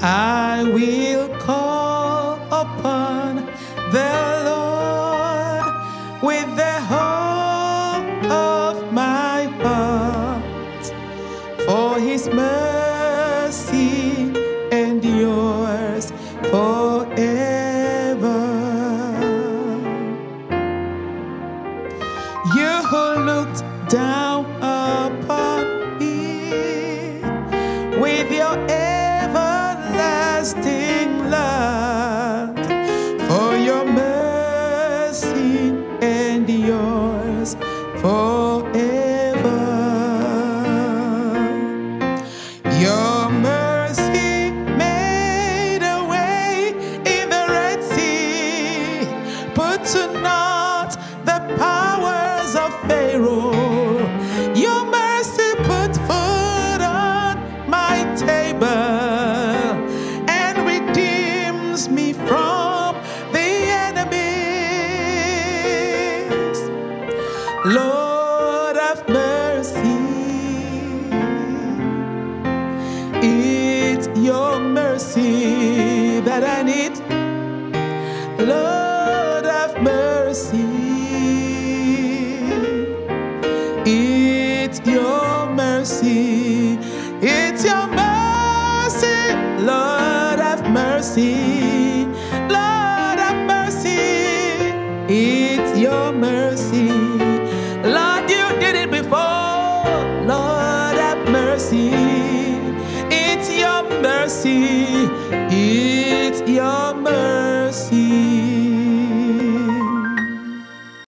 I will call upon the Lord with the whole of my heart, for his mercy endures forever. You who looked down upon me with your everlasting for your mercy and endures forever. Your mercy made a way in the Red Sea, put to naught the powers of Pharaoh. Lord of mercy. It's your mercy that I need. Lord of mercy. It's your mercy. It's your mercy. Lord of mercy. it's your mercy.